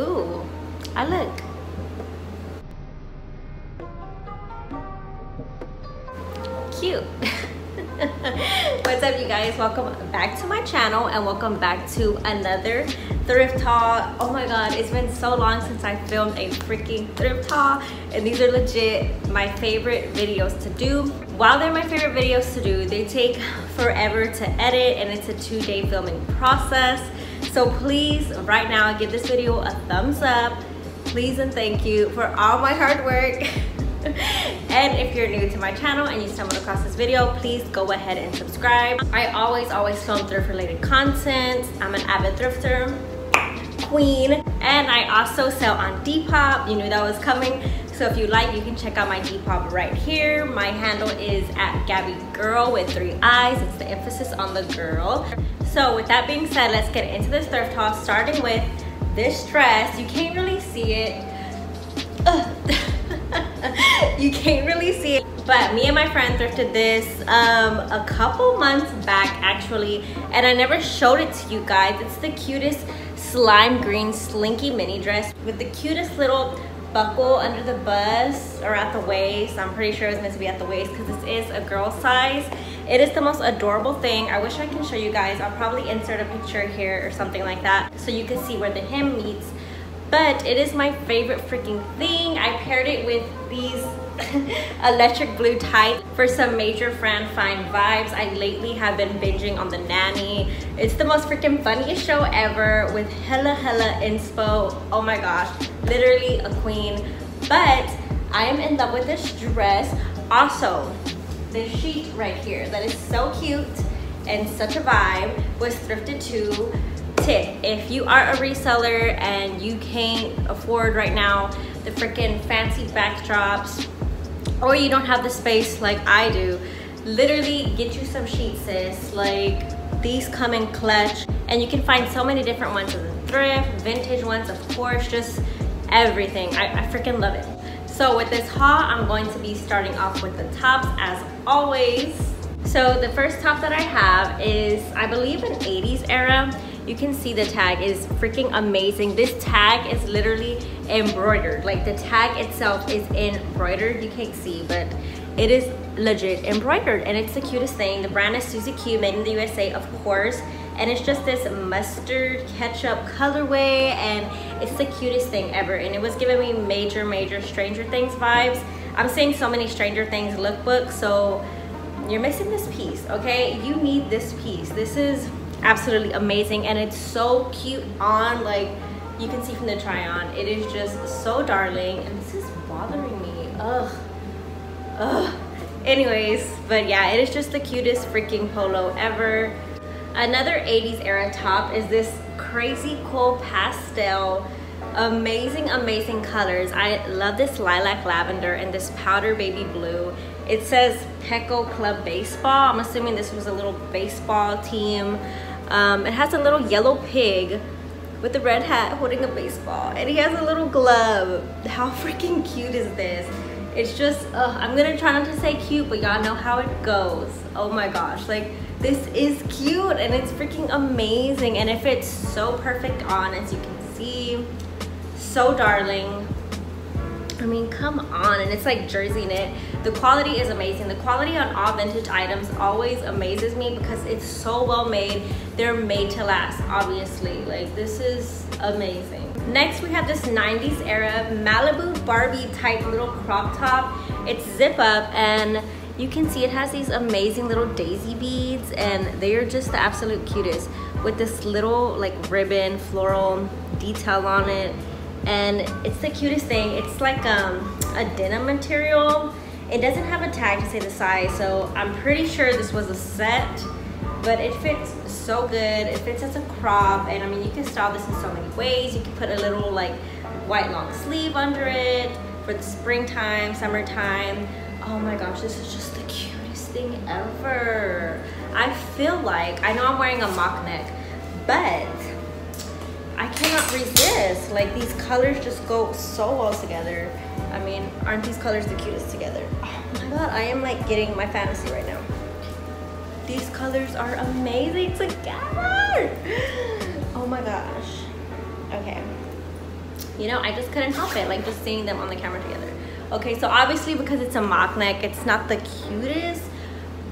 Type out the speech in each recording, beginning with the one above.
Ooh, I look. Cute. What's up you guys? Welcome back to my channel and welcome back to another thrift haul. Oh my god, it's been so long since I filmed a freaking thrift haul and these are legit my favorite videos to do. While they're my favorite videos to do, they take forever to edit and it's a two-day filming process. So please, right now, give this video a thumbs up. Please and thank you for all my hard work. and if you're new to my channel and you stumbled across this video, please go ahead and subscribe. I always, always film thrift related content. I'm an avid thrifter, queen. And I also sell on Depop. You knew that was coming. So if you like, you can check out my Depop right here. My handle is at Gabby Girl with three eyes. It's the emphasis on the girl. So with that being said, let's get into this thrift haul, starting with this dress. You can't really see it. you can't really see it, but me and my friend thrifted this um, a couple months back actually, and I never showed it to you guys. It's the cutest slime green slinky mini dress with the cutest little buckle under the bust or at the waist. I'm pretty sure it's meant to be at the waist because this is a girl size. It is the most adorable thing. I wish I can show you guys. I'll probably insert a picture here or something like that so you can see where the hem meets. But it is my favorite freaking thing. I paired it with these electric blue tights for some major Fran Fine vibes. I lately have been binging on The Nanny. It's the most freaking funniest show ever with hella hella inspo. Oh my gosh, literally a queen. But I am in love with this dress. Also, this sheet right here that is so cute and such a vibe was thrifted too. Tip, if you are a reseller and you can't afford right now the freaking fancy backdrops or you don't have the space like I do, literally get you some sheets sis. Like these come in clutch and you can find so many different ones in the thrift, vintage ones of course, just everything. I, I freaking love it. So with this haul, I'm going to be starting off with the tops as always. So the first top that I have is, I believe an 80s era. You can see the tag is freaking amazing. This tag is literally embroidered. Like the tag itself is embroidered. You can't see, but it is legit embroidered and it's the cutest thing. The brand is Susie Q, made in the USA, of course and it's just this mustard ketchup colorway and it's the cutest thing ever and it was giving me major major stranger things vibes i'm seeing so many stranger things lookbooks so you're missing this piece okay you need this piece this is absolutely amazing and it's so cute on like you can see from the try on it is just so darling and this is bothering me. Ugh. Ugh. Anyways but yeah it is just the cutest freaking polo ever. Another 80s era top is this crazy cool pastel. Amazing amazing colors. I love this lilac lavender and this powder baby blue. It says Petco club baseball. I'm assuming this was a little baseball team um, it has a little yellow pig with a red hat holding a baseball and he has a little glove. How freaking cute is this? It's just i'm gonna try not to say cute but y'all know how it goes. Oh my gosh like this is cute and it's freaking amazing. And it fits so perfect on as you can see. So darling I mean come on and it's like jersey knit. The quality is amazing. The quality on all vintage items always amazes me because it's so well made. They're made to last obviously. Like this is amazing. Next we have this 90s era Malibu Barbie type little crop top. It's zip up and you can see it has these amazing little daisy beads and they are just the absolute cutest with this little like ribbon floral detail on it and it's the cutest thing. It's like um, a denim material. It doesn't have a tag to say the size so i'm pretty sure this was a set but it fits so good. It fits as a crop and i mean you can style this in so many ways. You can put a little like white long sleeve under it for the springtime summertime. Oh my gosh this is just the cutest thing ever. I feel like i know i'm wearing a mock neck but cannot resist. Like these colors just go so well together. I mean, aren't these colors the cutest together? Oh my God, I am like getting my fantasy right now. These colors are amazing together. Oh my gosh. Okay. you know, I just couldn't help it, like just seeing them on the camera together. Okay, so obviously because it's a mock neck, it's not the cutest,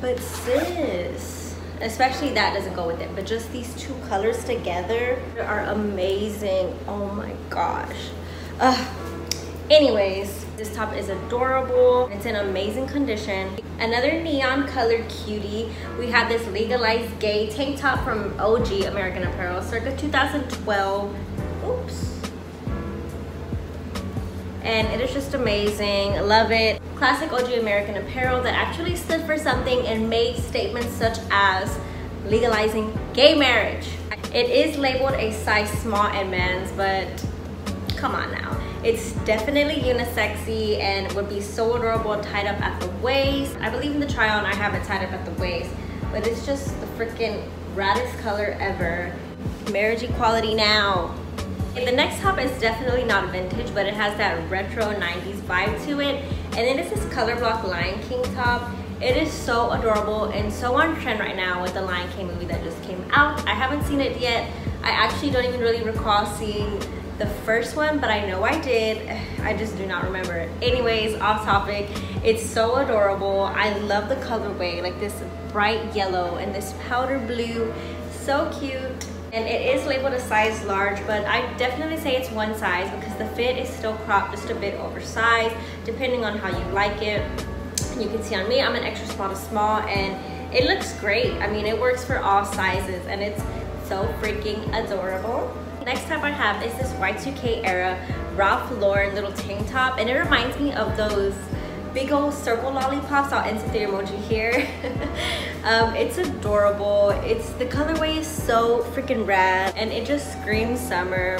but sis, especially that doesn't go with it, but just these two colors together are amazing. Oh my gosh. Ugh. Anyways, this top is adorable. It's in amazing condition. Another neon colored cutie. We have this legalized gay tank top from OG American Apparel circa 2012. And it is just amazing. Love it. Classic OG American apparel that actually stood for something and made statements such as legalizing gay marriage. It is labeled a size small in men's, but come on now. It's definitely unisexy and would be so adorable tied up at the waist. I believe in the try on I have it tied up at the waist, but it's just the freaking raddest color ever. Marriage equality now. The next top is definitely not vintage, but it has that retro 90s vibe to it. And it is this color block Lion King top. It is so adorable and so on trend right now with the Lion King movie that just came out. I haven't seen it yet. I actually don't even really recall seeing the first one, but I know I did. I just do not remember. Anyways, off topic, it's so adorable. I love the colorway, like this bright yellow and this powder blue. So cute and it is labeled a size large but I definitely say it's one size because the fit is still cropped just a bit oversized depending on how you like it. You can see on me I'm an extra small to small and it looks great. I mean it works for all sizes and it's so freaking adorable. Next top I have is this Y2K era Ralph Lauren little tank top and it reminds me of those big old circle lollipops. I'll insert the emoji here. um, it's adorable. It's The colorway is so freaking rad and it just screams summer.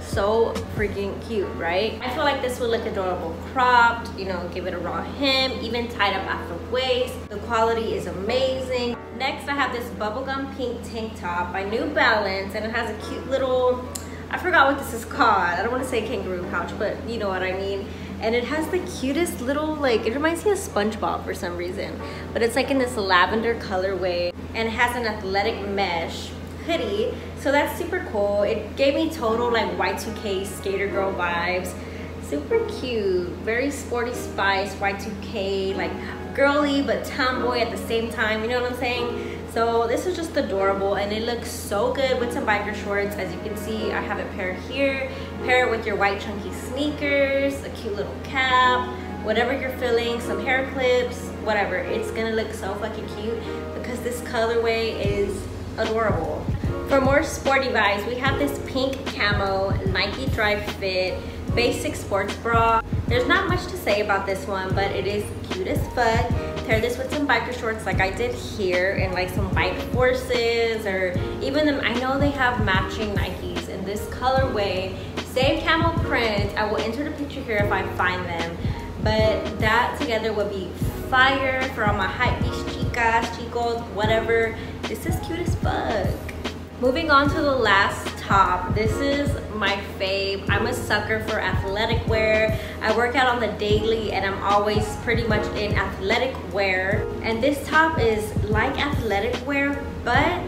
So freaking cute, right? I feel like this would look adorable cropped, you know, give it a raw hem, even tied up at the waist. The quality is amazing. Next, I have this bubblegum pink tank top by New Balance and it has a cute little, I forgot what this is called. I don't want to say kangaroo pouch, but you know what I mean. And it has the cutest little like it reminds me of SpongeBob for some reason. But it's like in this lavender colorway and has an athletic mesh hoodie. So that's super cool. It gave me total like Y2K skater girl vibes. Super cute. Very sporty spice Y2K like girly but tomboy at the same time. You know what I'm saying so this is just adorable and it looks so good with some biker shorts. As you can see, I have it paired here. Pair it with your white chunky sneakers, a cute little cap, whatever you're feeling, some hair clips, whatever. It's gonna look so fucking cute because this colorway is adorable. For more sporty vibes, we have this pink camo Nike Dri-FIT basic sports bra. There's not much to say about this one, but it is cute as fuck. Pair this with some biker shorts like I did here and like some bike forces or even them. I know they have matching Nikes in this colorway. Same camel print. I will enter the picture here if I find them. But that together would be fire for all my hype beast chicas chicos whatever. This is cute as fuck. Moving on to the last top. This is my fave. I'm a sucker for athletic wear. I work out on the daily and I'm always pretty much in athletic wear. And this top is like athletic wear, but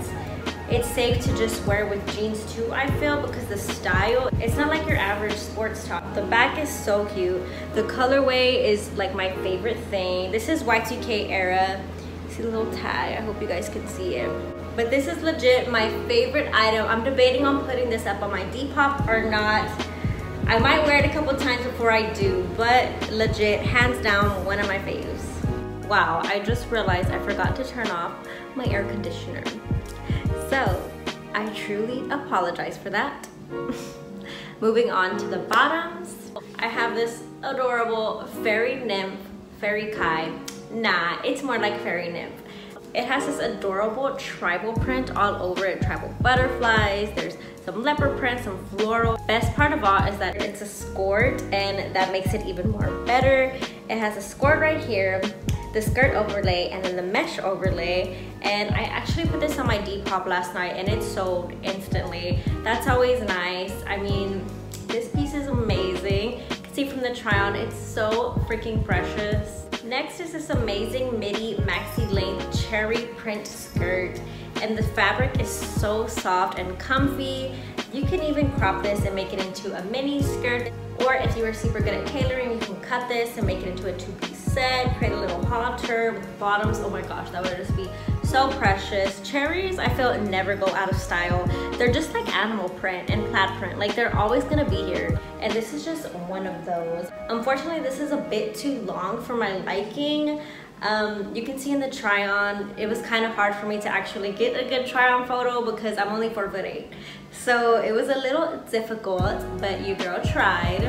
it's safe to just wear with jeans too, I feel, because the style, it's not like your average sports top. The back is so cute. The colorway is like my favorite thing. This is Y2K era. See little tag, I hope you guys can see it. But this is legit my favorite item. I'm debating on putting this up on my Depop or not. I might wear it a couple times before I do, but legit, hands down, one of my faves. Wow, I just realized I forgot to turn off my air conditioner. So, I truly apologize for that. Moving on to the bottoms, I have this adorable fairy nymph, fairy kei. Nah, it's more like fairy nymph. It has this adorable tribal print all over it, tribal butterflies, there's some leopard print, some floral. Best part of all is that it's a skirt and that makes it even more better. It has a skirt right here, the skirt overlay and then the mesh overlay and I actually put this on my Depop last night and it sold instantly. That's always nice. I mean, this piece is amazing. You can see from the try on, it's so freaking precious. Next is this amazing midi maxi length cherry print skirt. and the fabric is so soft and comfy. You can even crop this and make it into a mini skirt or if you are super good at tailoring, you can cut this and make it into a two-piece set, create a little halter with bottoms. Oh my gosh, that would just be so precious. Cherries, I feel never go out of style. They're just like animal print and plaid print. Like they're always gonna be here. And this is just one of those. Unfortunately, this is a bit too long for my liking. Um, you can see in the try on, it was kind of hard for me to actually get a good try on photo because I'm only four foot eight. So it was a little difficult, but you girl tried.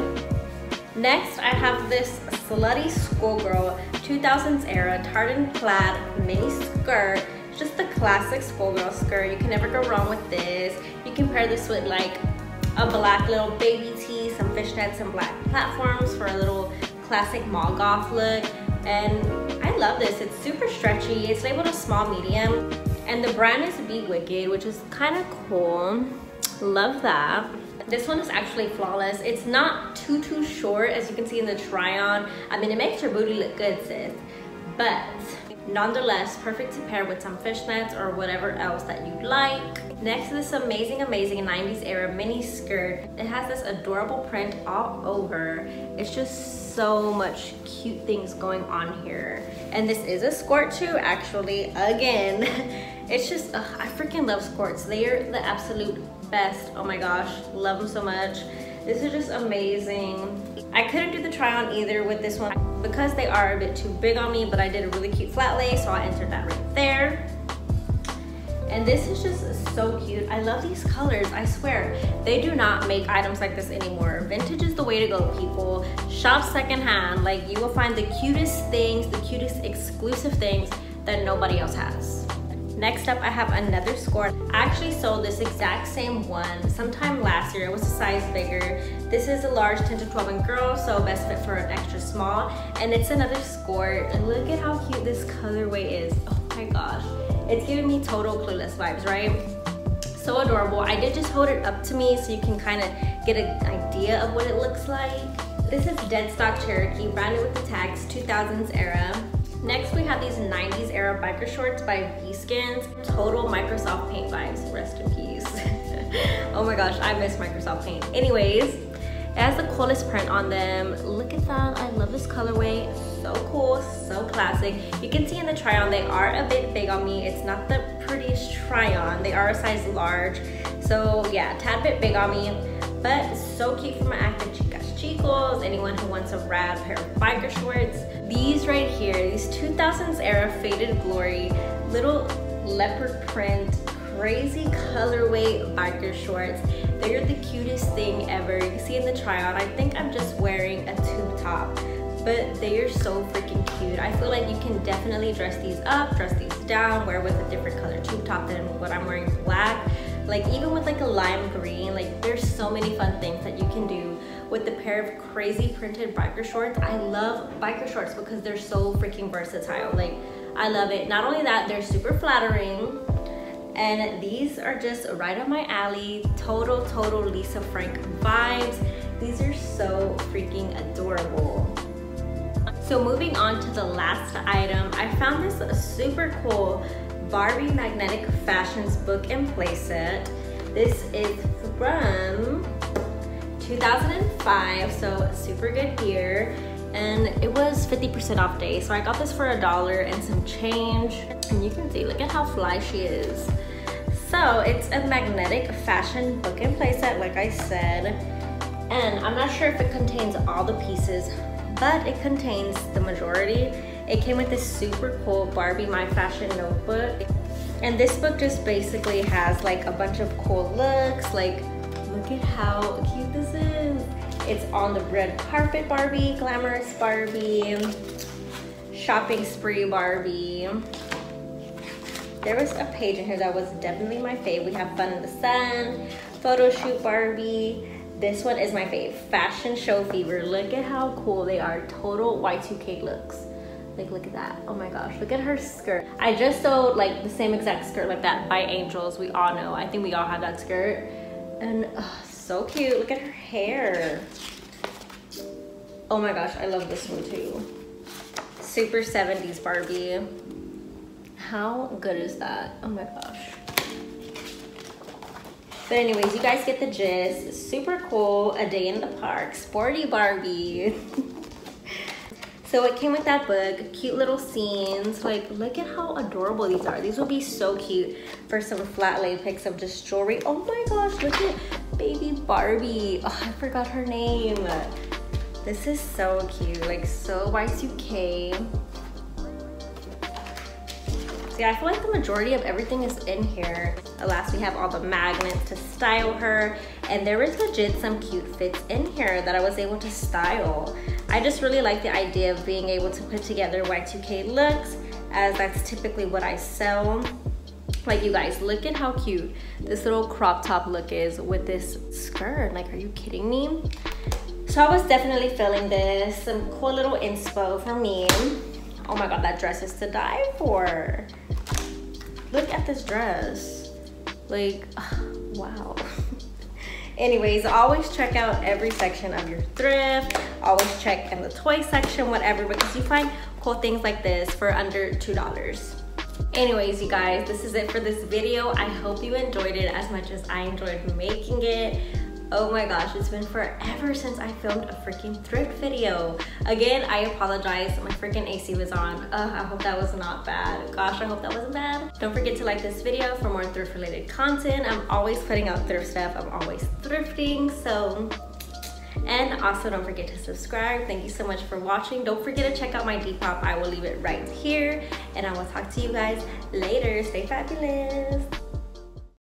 Next, I have this Slutty Schoolgirl 2000s era tartan plaid mini skirt. Just the classic schoolgirl skirt. You can never go wrong with this. You can pair this with like a black little baby tee, some fishnets and black platforms for a little classic mall goth look. And I love this. It's super stretchy. It's labeled a small medium. And the brand is Be Wicked, which is kind of cool. Love that. This one is actually flawless. It's not too, too short, as you can see in the try on. I mean, it makes your booty look good, sis. But nonetheless, perfect to pair with some fishnets or whatever else that you'd like. Next this amazing, amazing 90s era mini skirt. It has this adorable print all over. It's just so much cute things going on here. And this is a skirt too, actually, again. It's just, ugh, I freaking love skirts. They are the absolute best. Oh my gosh, love them so much. This is just amazing. I couldn't do the try on either with this one because they are a bit too big on me, but I did a really cute flat lay, so I entered that right there. And this is just so cute. I love these colors, I swear. They do not make items like this anymore. Vintage is the way to go, people. Shop secondhand. Like, you will find the cutest things, the cutest exclusive things that nobody else has. Next up, I have another skirt. I actually sold this exact same one sometime last year. It was a size bigger. This is a large 10 to 12 and girl, so best fit for an extra small. And it's another. And look at how cute this colorway is. Oh my gosh. It's giving me total clueless vibes, right? So adorable. I did just hold it up to me so you can kind of get an idea of what it looks like. This is Deadstock Cherokee, branded with the tags 2000s era. Next, we have these 90s era biker shorts by V-Skins. Total Microsoft Paint vibes, rest in peace. oh my gosh, I miss Microsoft Paint. Anyways, it has the coolest print on them. Look at that, I love this colorway. So cool, so classic. You can see in the try on, they are a bit big on me. It's not the prettiest try on. They are a size large. So yeah, tad bit big on me, but so cute for my active chicas chicos, anyone who wants a rad pair of biker shorts. These right here, these 2000s era faded glory, little leopard print, crazy colorway biker shorts. They're the cutest thing ever. You see in the try on, I think I'm just wearing a tube top but they are so freaking cute. I feel like you can definitely dress these up, dress these down, wear with a different color tube top than what I'm wearing black. Like even with like a lime green, like there's so many fun things that you can do with the pair of crazy printed biker shorts. I love biker shorts because they're so freaking versatile. Like, I love it. Not only that, they're super flattering. And these are just right up my alley. Total, total Lisa Frank vibes. These are so freaking adorable. So moving on to the last item, I found this super cool Barbie Magnetic Fashions book and playset. This is from 2005, so super good year. And it was 50% off day, so I got this for a dollar and some change. And you can see, look at how fly she is. So it's a magnetic fashion book and playset, like I said. And I'm not sure if it contains all the pieces, but it contains the majority. It came with this super cool Barbie My Fashion notebook. And this book just basically has like a bunch of cool looks, like Look at how cute this is. It's on the red carpet Barbie, glamorous Barbie, shopping spree Barbie. There was a page in here that was definitely my fave. We have Fun in the Sun, photo shoot Barbie. This one is my fave, Fashion Show Fever. Look at how cool they are. Total Y2K looks. Like, look at that. Oh my gosh, look at her skirt. I just sewed like the same exact skirt like that by Angels. We all know. I think we all have that skirt. And oh, so cute. Look at her hair. Oh my gosh, I love this one too. Super 70s Barbie. How good is that? Oh my gosh. But anyways, you guys get the gist. Super cool. A day in the park. Sporty Barbie. So it came with that book, cute little scenes. Like, look at how adorable these are. These would be so cute for some flat lay pics of just jewelry. Oh my gosh, look at baby Barbie. Oh, I forgot her name. This is so cute, like so Y2K. See, I feel like the majority of everything is in here. Alas, we have all the magnets to style her, and there is legit some cute fits in here that I was able to style. I just really like the idea of being able to put together Y2K looks, as that's typically what I sell. Like you guys, look at how cute this little crop top look is with this skirt. Like, are you kidding me? So I was definitely feeling this. Some cool little inspo for me. Oh my God, that dress is to die for. Look at this dress. Like, wow. Anyways, always check out every section of your thrift. Always check in the toy section, whatever, because you find cool things like this for under $2. Anyways, you guys, this is it for this video. I hope you enjoyed it as much as I enjoyed making it. Oh my gosh, it's been forever since I filmed a freaking thrift video. Again, I apologize. My freaking AC was on. Uh, I hope that was not bad. Gosh, I hope that wasn't bad. Don't forget to like this video for more thrift related content. I'm always putting out thrift stuff. I'm always thrifting, so and also don't forget to subscribe. Thank you so much for watching. Don't forget to check out my Depop. I will leave it right here. And I will talk to you guys later. Stay fabulous.